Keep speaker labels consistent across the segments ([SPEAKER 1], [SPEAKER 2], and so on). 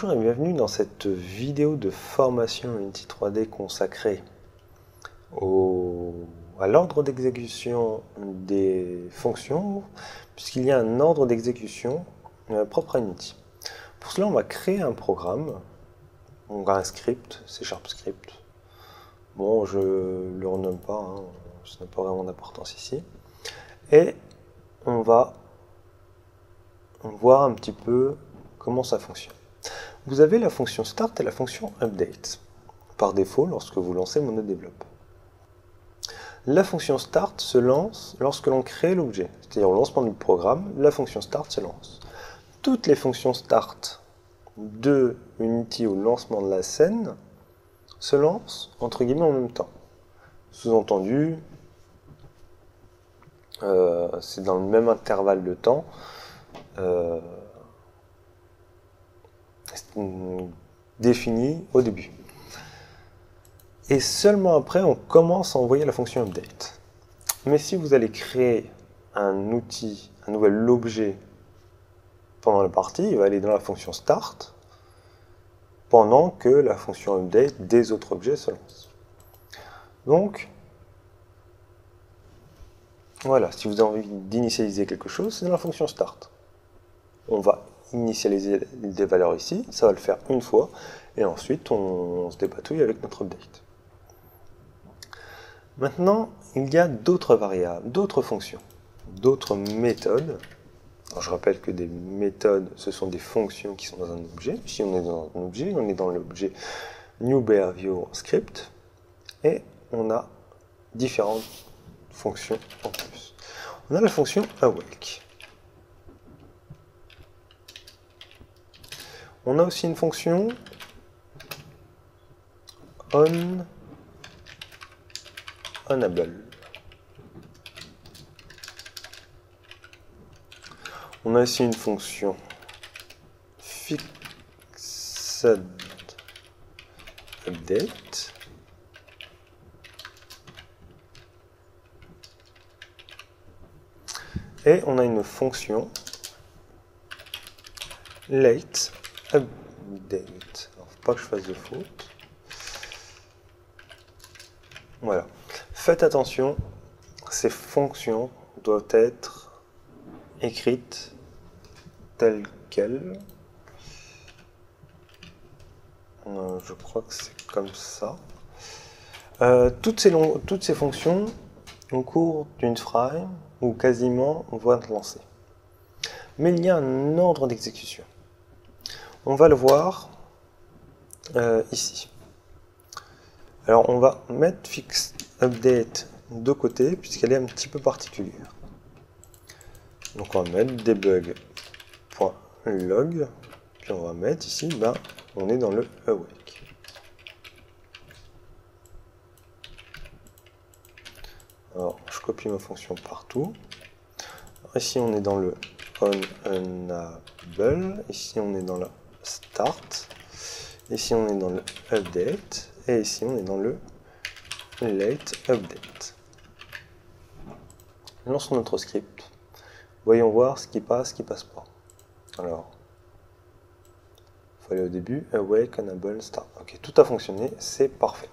[SPEAKER 1] Bonjour et bienvenue dans cette vidéo de formation Unity 3D consacrée à l'ordre d'exécution des fonctions, puisqu'il y a un ordre d'exécution euh, propre à Unity. Pour cela, on va créer un programme, on va un script, C Sharp Script. Bon, je ne le renomme pas, hein, ça n'a pas vraiment d'importance ici. Et on va voir un petit peu comment ça fonctionne. Vous avez la fonction start et la fonction update, par défaut lorsque vous lancez MonoDevelop. La fonction start se lance lorsque l'on crée l'objet, c'est-à-dire au lancement du programme, la fonction start se lance. Toutes les fonctions start de Unity au lancement de la scène se lancent entre guillemets en même temps. Sous-entendu, euh, c'est dans le même intervalle de temps. Euh, défini au début. Et seulement après, on commence à envoyer la fonction update. Mais si vous allez créer un outil, un nouvel objet pendant la partie, il va aller dans la fonction start pendant que la fonction update des autres objets se lance. Donc, voilà, si vous avez envie d'initialiser quelque chose, c'est dans la fonction start. On va initialiser des valeurs ici, ça va le faire une fois, et ensuite on, se dépatouille avec notre update. Maintenant, il y a d'autres variables, d'autres fonctions, d'autres méthodes. je rappelle que des méthodes, ce sont des fonctions qui sont dans un objet. Si on est dans un objet, on est dans l'objet New Behavior Script, et on a différentes fonctions en plus. On a la fonction awake. On a aussi une fonction. On. Onable. On a aussi une fonction. Fixed update. Et on a une fonction. Late update. Alors, faut pas que je fasse de faute. Voilà. Faites attention, ces fonctions doivent être écrites telles quelles. Euh, je crois que c'est comme ça. Euh, toutes, ces toutes ces fonctions, au cours d'une frame, ou quasiment, vont être lancées. Mais il y a un ordre d'exécution. On va le voir euh, ici. Alors on va mettre fix update de côté puisqu'elle est un petit peu particulière. Donc on va mettre debug.log puis on va mettre ici, ben, on est dans le awake. Alors je copie ma fonction partout. ici on est dans le on enable, ici on est dans la start. Ici, on est dans le update. Et ici, on est dans le late update. Lançons notre script. Voyons voir ce qui passe, ce qui passe pas. Alors, il faut aller au début. Awake, enable, start. Ok, tout a fonctionné, c'est parfait.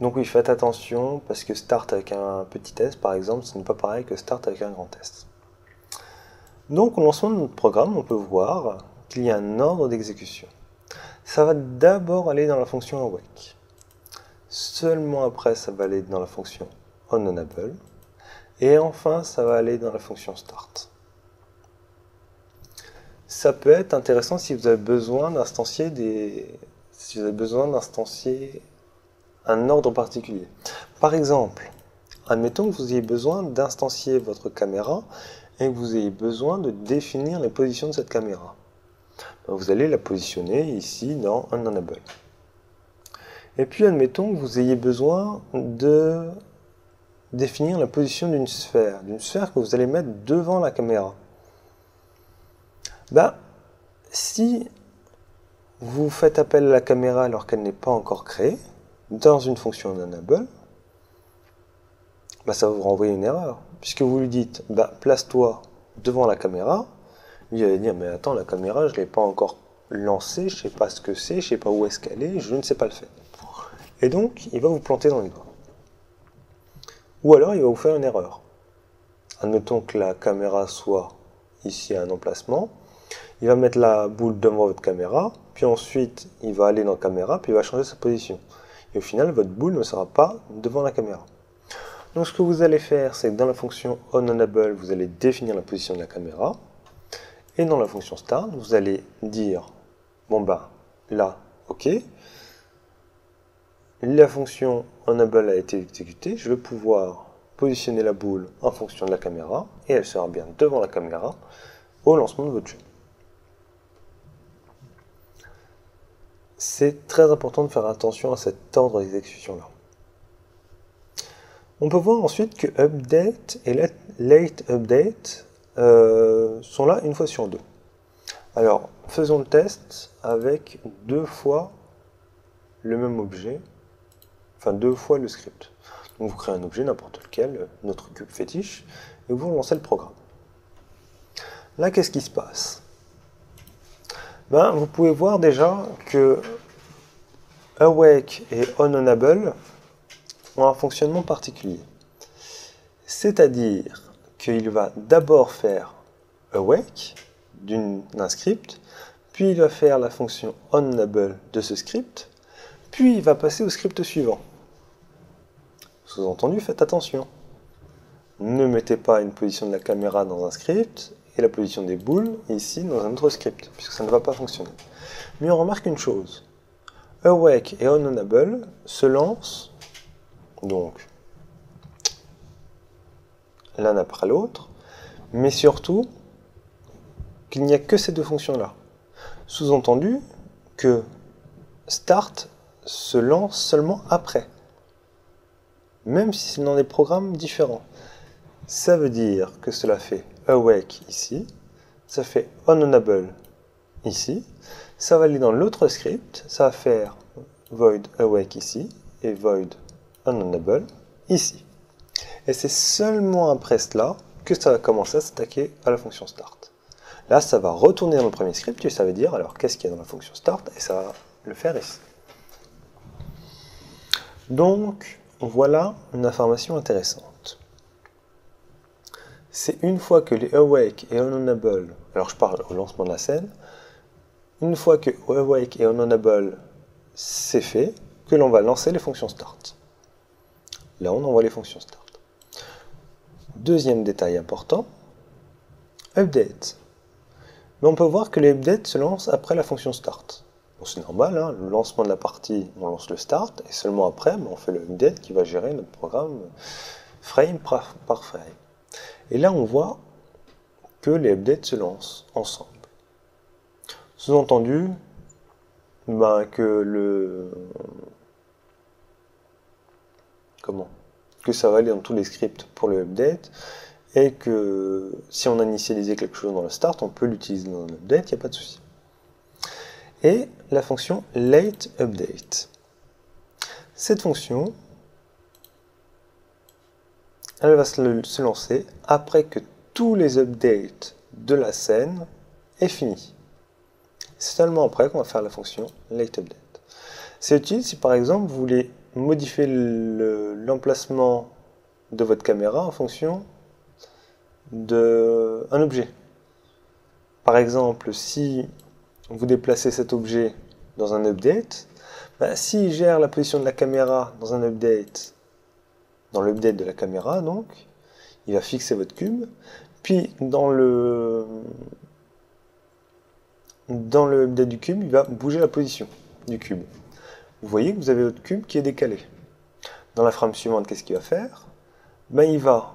[SPEAKER 1] Donc oui, faites attention parce que start avec un petit test, par exemple, ce n'est pas pareil que start avec un grand test. Donc lancement de notre programme, on peut voir il y a un ordre d'exécution. Ça va d'abord aller dans la fonction awake. Seulement après, ça va aller dans la fonction onOnable. Et enfin, ça va aller dans la fonction start. Ça peut être intéressant si vous avez besoin d'instancier des... si vous avez besoin d'instancier un ordre particulier. Par exemple, admettons que vous ayez besoin d'instancier votre caméra et que vous ayez besoin de définir les positions de cette caméra vous allez la positionner ici dans un enable. Et puis admettons que vous ayez besoin de définir la position d'une sphère, d'une sphère que vous allez mettre devant la caméra. Ben, si vous faites appel à la caméra alors qu'elle n'est pas encore créée, dans une fonction enable, ben ça va vous renvoyer une erreur. Puisque vous lui dites, ben, place-toi devant la caméra, il va dire, mais attends, la caméra, je l'ai pas encore, lancer, je ne sais pas ce que c'est, je ne sais pas où est-ce qu'elle est, je ne sais pas le faire. Et donc, il va vous planter dans les doigts. Ou alors, il va vous faire une erreur. Admettons que la caméra soit ici à un emplacement. Il va mettre la boule devant votre caméra, puis ensuite, il va aller dans la caméra, puis il va changer sa position. Et au final, votre boule ne sera pas devant la caméra. Donc ce que vous allez faire, c'est que dans la fonction onEnable, vous allez définir la position de la caméra. Et dans la fonction start, vous allez dire, bon ben, là, ok. La fonction onEnable a été exécutée, je vais pouvoir positionner la boule en fonction de la caméra, et elle sera bien devant la caméra au lancement de votre jeu. C'est très important de faire attention à cet ordre d'exécution-là. On peut voir ensuite que update et late update euh, sont là une fois sur deux. Alors, faisons le test avec deux fois le même objet, enfin deux fois le script. Donc vous créez un objet, n'importe lequel, notre cube fétiche, et vous lancez le programme. Là, qu'est-ce qui se passe? Ben, Vous pouvez voir déjà que awake et onOnable ont un fonctionnement particulier. C'est-à-dire qu'il va d'abord faire awake d'un script, puis il va faire la fonction onNable de ce script, puis il va passer au script suivant. Sous-entendu, faites attention. Ne mettez pas une position de la caméra dans un script et la position des boules ici dans un autre script, puisque ça ne va pas fonctionner. Mais on remarque une chose. Awake et onOnable se lancent donc l'un après l'autre, mais surtout qu'il n'y a que ces deux fonctions-là. Sous-entendu que start se lance seulement après, même si c'est dans des programmes différents. Ça veut dire que cela fait awake ici, ça fait onOnable ici, ça va aller dans l'autre script, ça va faire void awake ici et void onOnable ici. Et c'est seulement après cela que ça va commencer à s'attaquer à la fonction start. Là, ça va retourner dans le premier script et ça veut dire alors qu'est-ce qu'il y a dans la fonction start et ça va le faire ici. Donc, voilà une information intéressante. C'est une fois que les awake et onOnable, alors je parle au lancement de la scène, une fois que awake et onOnable c'est fait, que l'on va lancer les fonctions start. Là, on envoie les fonctions start. Deuxième détail important, update. Mais on peut voir que les updates se lancent après la fonction start. C'est normal, hein, le lancement de la partie, on lance le start, et seulement après, ben, on fait le update qui va gérer notre programme frame par frame. Et là, on voit que les updates se lancent ensemble. Sous-entendu, ben, que le comment? Que ça va aller dans tous les scripts pour le update et que si on a initialisé quelque chose dans le start, on peut l'utiliser dans l'update, il n'y a pas de souci. Et la fonction late update. Cette fonction, elle va se lancer après que tous les updates de la scène aient fini. C'est seulement après qu'on va faire la fonction late update. C'est utile si par exemple vous voulez modifier l'emplacement de votre caméra en fonction d'un objet. Par exemple, si vous déplacez cet objet dans un update, bah, s'il gère la position de la caméra dans un update, dans l'update de la caméra donc, il va fixer votre cube, puis dans le dans le update du cube, il va bouger la position du cube vous voyez que vous avez votre cube qui est décalé. Dans la frame suivante, qu'est-ce qu'il va faire? Ben, Il va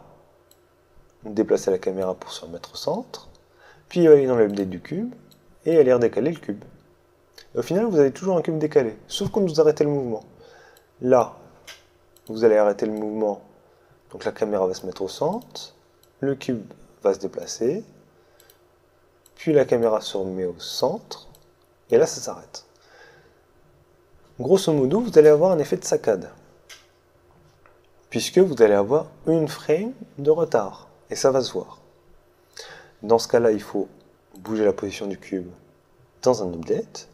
[SPEAKER 1] déplacer la caméra pour se remettre au centre, puis il va aller dans l'update du cube, et aller redécaler le cube. au final, vous avez toujours un cube décalé, sauf quand vous arrêtez le mouvement. Là, vous allez arrêter le mouvement, donc la caméra va se mettre au centre, le cube va se déplacer, puis la caméra se remet au centre, et là ça s'arrête grosso modo, vous allez avoir un effet de saccade. Puisque vous allez avoir une frame de retard. Et ça va se voir. Dans ce cas-là, il faut bouger la position du cube dans un update.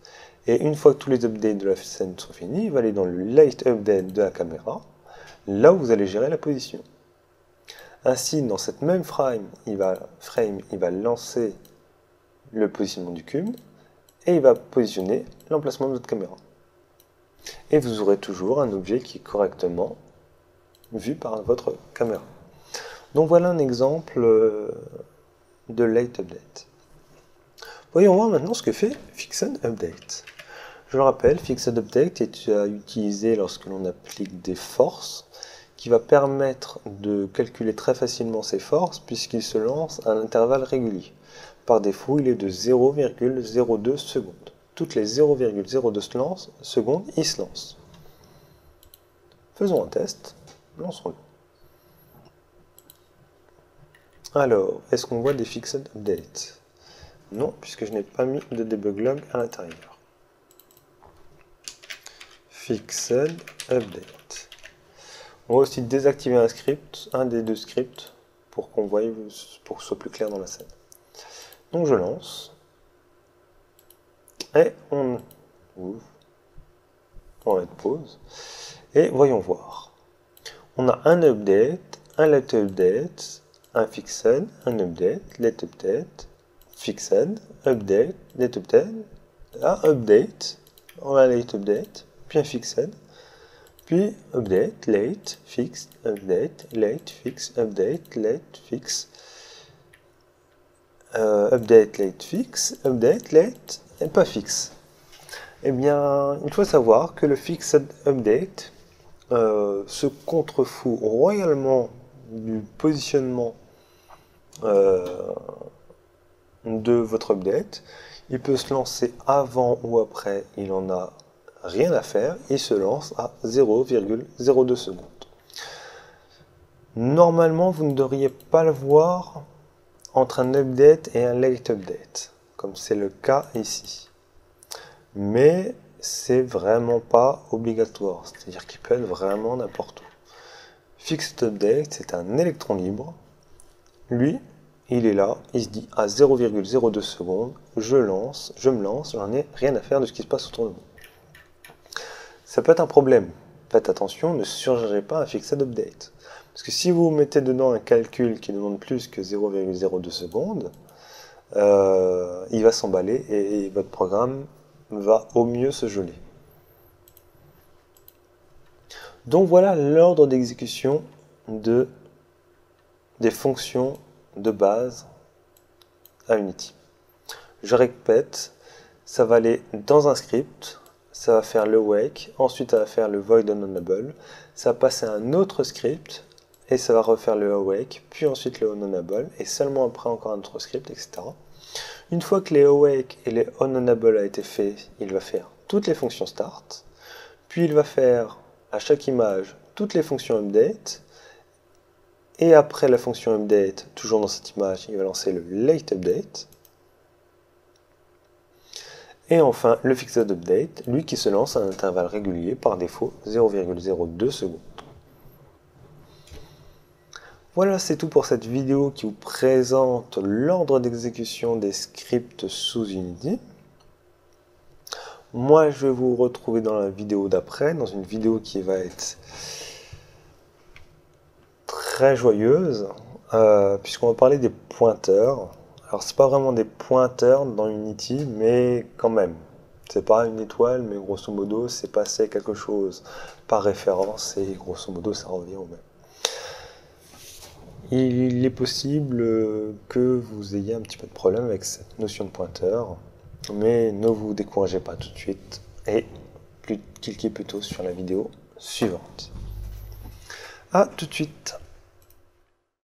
[SPEAKER 1] Et une fois que tous les updates de la scène sont finis, va aller dans le light update de la caméra, là où vous allez gérer la position. Ainsi, dans cette même frame, il va, frame, il va lancer le positionnement du cube et il va positionner l'emplacement de votre caméra. Et vous aurez toujours un objet qui est correctement vu par votre caméra. Donc voilà un exemple euh, de late update. Voyons voir maintenant ce que fait Fixed Update. Je le rappelle, Fixed Update est à utiliser lorsque l'on applique des forces qui va permettre de calculer très facilement ces forces puisqu'il se lance à un intervalle régulier. Par défaut, il est de 0,02 secondes. Toutes les 0,02 secondes, il se lance. Faisons un test. Lançons-le. Alors, est-ce qu'on voit des fixed updates? Non, puisque je n'ai pas mis de debug log à l'intérieur. Fixed update. On va aussi désactiver un script, un des deux scripts, pour qu'on voie, pour que ce soit plus clair dans la scène. Donc je lance. Et on ouvre. On va pause. Et voyons voir. On a un update, un let update, un fixed, un update, let update, fixed, update, let update, update, on a late update, puis un fixed, puis update, late, fixed, update, late, fixed, update, late, fix, euh, update, late, fix, update, late, et pas fixe. Eh bien, il faut savoir que le fixed update euh, se contrefout royalement du positionnement euh, de votre update. Il peut se lancer avant ou après, il en a rien à faire, il se lance à 0,02 secondes. Normalement, vous ne devriez pas le voir entre un update et un late update, comme c'est le cas ici. Mais c'est vraiment pas obligatoire, c'est-à-dire qu'il peut être vraiment n'importe où. Fixed update, c'est un électron libre. Lui, il est là, il se dit à 0,02 secondes, je lance, je me lance, j'en ai rien à faire de ce qui se passe autour de moi. Ça peut être un problème. Faites attention, ne surgérez pas un fixed update. Parce que si vous mettez dedans un calcul qui demande plus que 0,02 secondes, euh, il va s'emballer et, votre programme va au mieux se geler. Donc voilà l'ordre d'exécution de, des fonctions de base à Unity. Je répète, ça va aller dans un script, ça va faire le wake, ensuite ça va faire le void unenable, ça va passer à un autre script, et ça va refaire le awake, puis ensuite le onenable, et seulement après encore un autre script, etc. Une fois que les awake et les onenable a été fait, il va faire toutes les fonctions start, puis il va faire à chaque image toutes les fonctions update, et après la fonction update, toujours dans cette image, il va lancer le late update, et enfin, le fixed update, lui qui se lance à un intervalle régulier par défaut 0,02 secondes. Voilà, c'est tout pour cette vidéo qui vous présente l'ordre d'exécution des scripts sous Unity. Moi, je vais vous retrouver dans la vidéo d'après, dans une vidéo qui va être très joyeuse, euh, puisqu'on va parler des pointeurs. Alors, c'est pas vraiment des pointeurs dans Unity, mais quand même. C'est pas une étoile, mais grosso modo, c'est passer quelque chose par référence, et grosso modo, ça revient au même il est possible que vous ayez un petit peu de problème avec cette notion de pointeur, mais ne vous découragez pas tout de suite et cliquez plutôt sur la vidéo suivante. A tout de suite